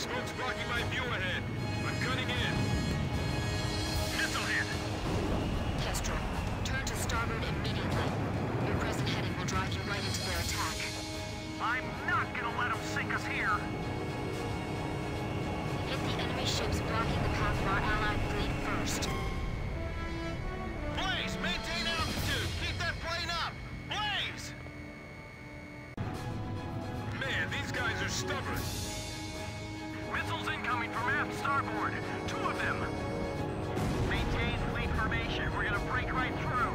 Smoke's blocking my view ahead. I'm cutting in. Missile hit! Kestrel, turn to starboard immediately. Your present heading will drive you right into their attack. I'm not gonna let them sink us here. Hit the enemy ships blocking the path of our allied fleet first. Blaze, maintain altitude! Keep that plane up! Blaze! Man, these guys are stubborn. Incoming from aft starboard. Two of them. Maintain fleet formation. We're gonna break right through.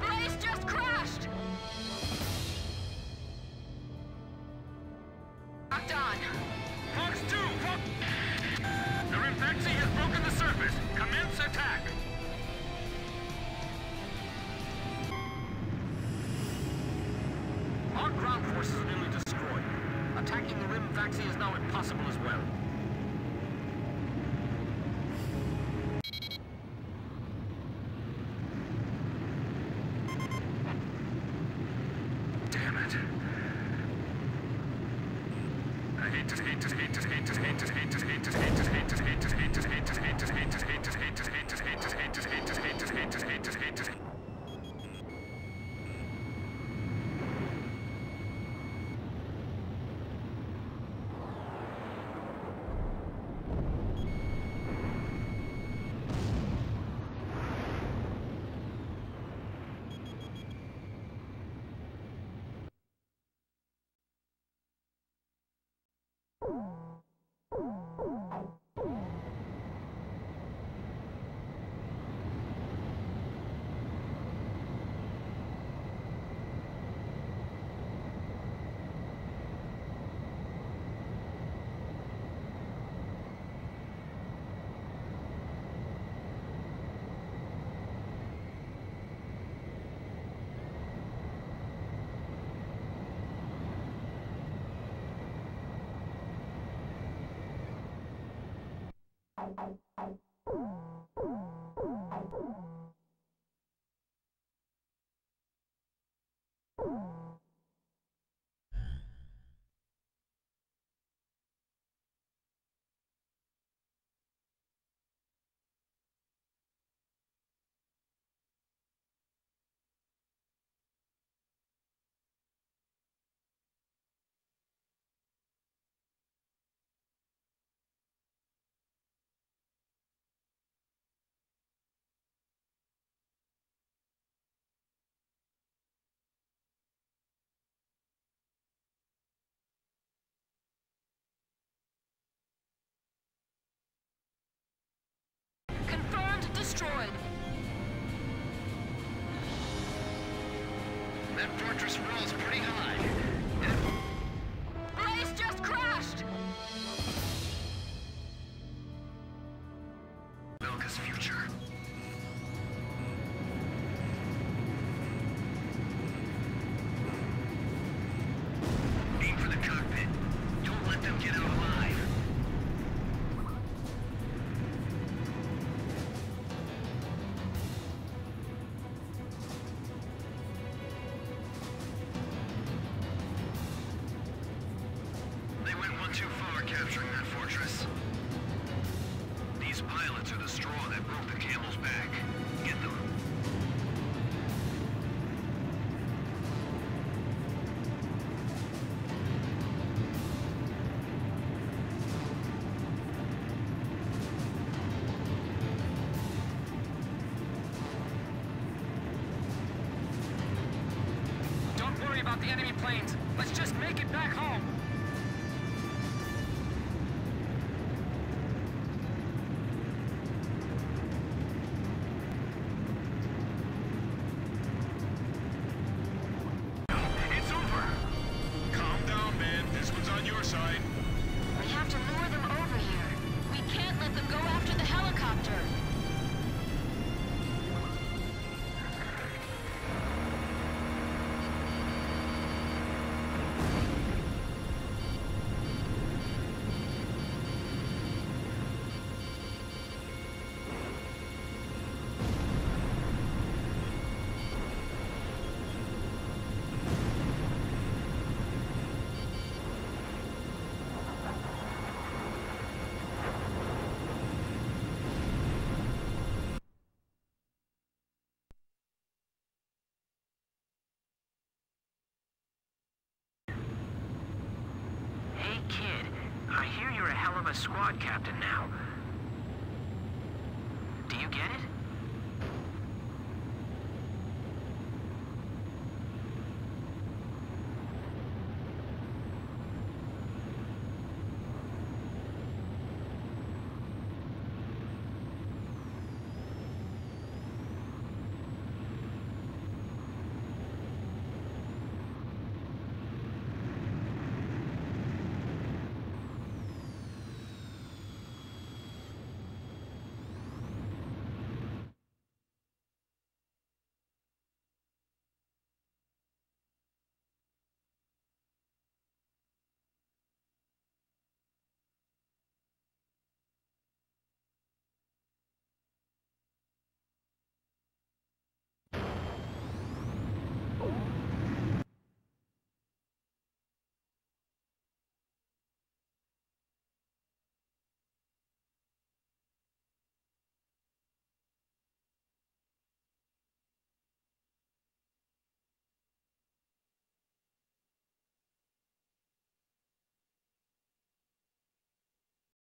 Blaze just crashed! Locked on. Fox 2, Fox... The Hrimfaxi has broken the surface. Commence attack! Vaxi is now impossible as well. Damn it. I hate this, hate this, hate this, hate this, hate this, hate you fortress wall's pretty high. Blaze just crashed! Belka's future. Enemy planes. Let's just make it back home. A squad captain now. Do you get it?